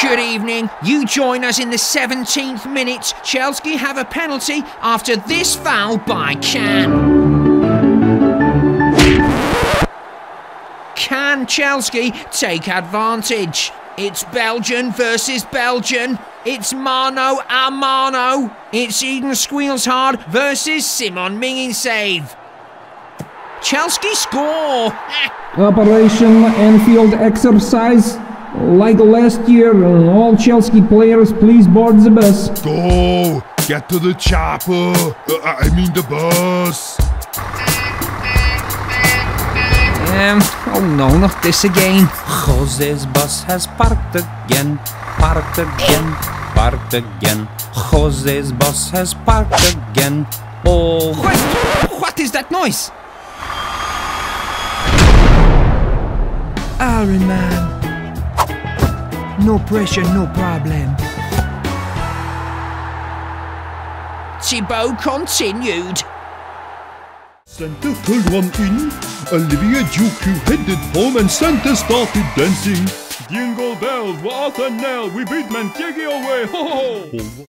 Good evening. You join us in the 17th minute. Chelsea have a penalty after this foul by Can. Can Chelsea take advantage? It's Belgian versus Belgian. It's Mano a Mano. It's Eden Squealshard versus Simon Mingin save. Chelsea score. Operation Anfield exercise. Like last year, all Chelsea players please board the bus. Go! Get to the chopper! Uh, I mean the bus! Um, oh no, not this again. Jose's bus has parked again, parked again, parked again. Jose's bus has parked again. Oh, What? What is that noise? Iron Man. No pressure, no problem. Thibaut continued. Santa pulled one in. Olivia Juku headed home and Santa started dancing. Jingle bells, what a knell, we beat Mantiegi away, ho ho ho!